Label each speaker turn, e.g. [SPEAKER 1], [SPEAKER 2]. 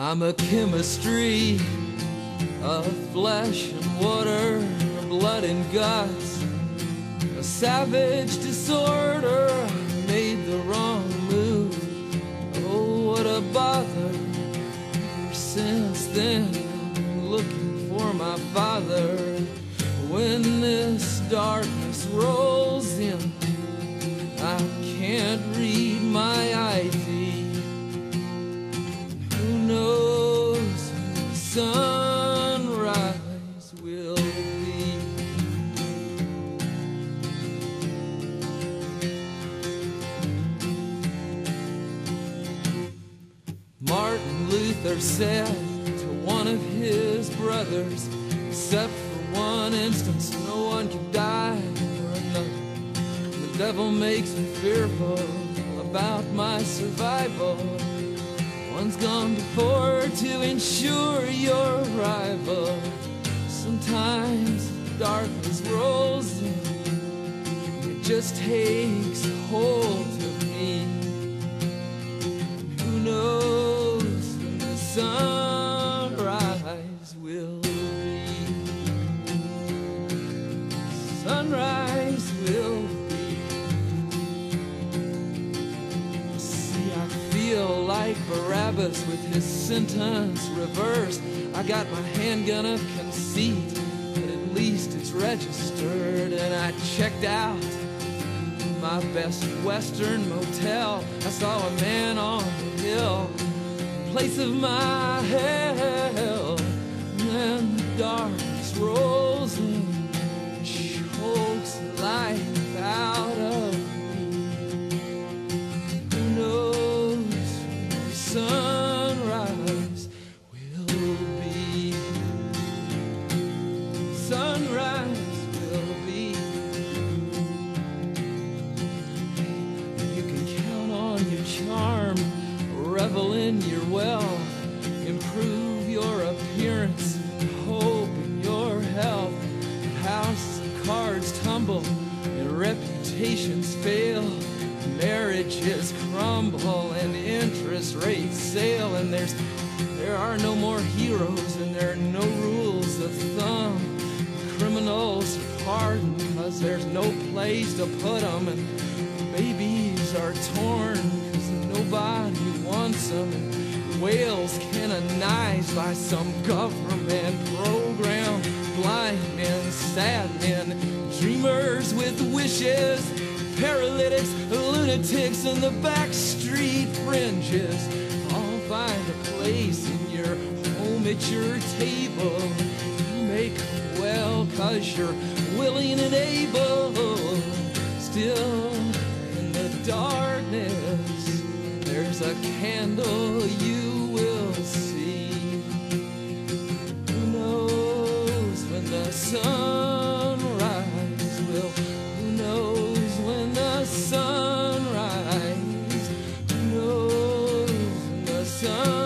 [SPEAKER 1] I'm a chemistry of flesh and water, blood and guts. A savage disorder made the wrong move. Oh, what a bother. Since then, been looking for my father. When this darkness rolls in, I can't read Luther said to one of his brothers, except for one instance, no one can die for another. The devil makes me fearful about my survival. One's gone before to ensure your arrival. Sometimes darkness rolls in, it just takes hold Sunrise will be. See, I feel like Barabbas with his sentence reversed. I got my handgun of conceit, but at least it's registered, and I checked out my best western motel. I saw a man on the hill, place of my hell. And the darkness rolls revel in your wealth, improve your appearance, hope in your health. House cards tumble, and reputations fail. Marriages crumble, and interest rates sail, and there's there are no more heroes, and there are no rules of thumb. Criminals are pardoned because there's no place to put them, and babies are torn by some government program. Blind men, sad men, dreamers with wishes, paralytics, lunatics, and the backstreet fringes all find a place in your home at your table. You make well cause you're willing and able. Still in the darkness, there's a candle you sun.